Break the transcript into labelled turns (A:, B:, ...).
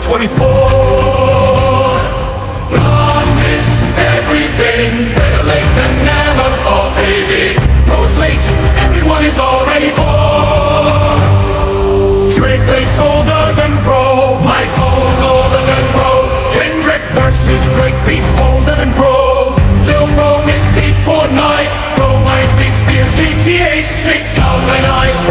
A: 2024. God missed everything, better late than never, oh baby. Rose late, everyone is already born. Drake Lake's older than bro, my phone older than bro. Kendrick versus Drake beef older than bro. Lil Bro missed beat Fortnite, Bro Mice beats Spears GTA 6, Alvin Ice